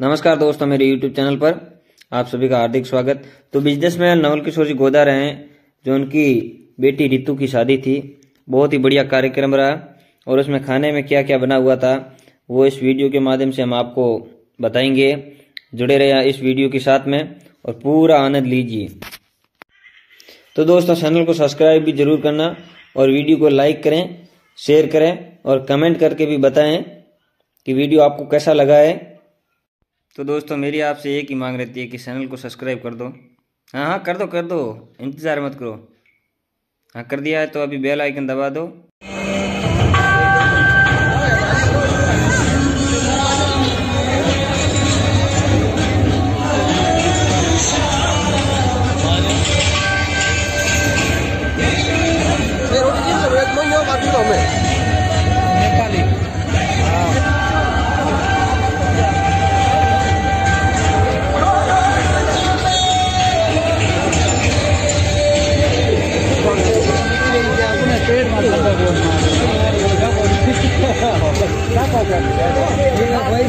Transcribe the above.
नमस्कार दोस्तों मेरे YouTube चैनल पर। आप सभी का हार्दिक स्वागत। तो बिजनेसमैन नवल किशोर जी गोदा रहे हैं, जो उनकी बेटी रितु की शादी थी। बहुत ही बढ़िया कार्यक्रम रहा और उसमें खाने में क्या क्या बना हुआ था, वो इस वीडियो के माध्यम से हम आपको बताएँगे। जुड़े रहे इस वीडियो के साथ में और पूरा आनंद लीजिए। तो दोस्तों, चैनल को सब्सक्राइब भी ज़रूर करना और वीडियो को लाइक करें, शेयर करें और कमेंट करके भी बताएँ कि वीडियो आपको कैसा लगा है। तो दोस्तों, मेरी आपसे एक ही मांग रहती है कि चैनल को सब्सक्राइब कर दो। हाँ हाँ कर दो कर दो। इंतज़ार मत करो। हाँ कर दिया है तो अभी बेल आइकन दबा दो। Vai,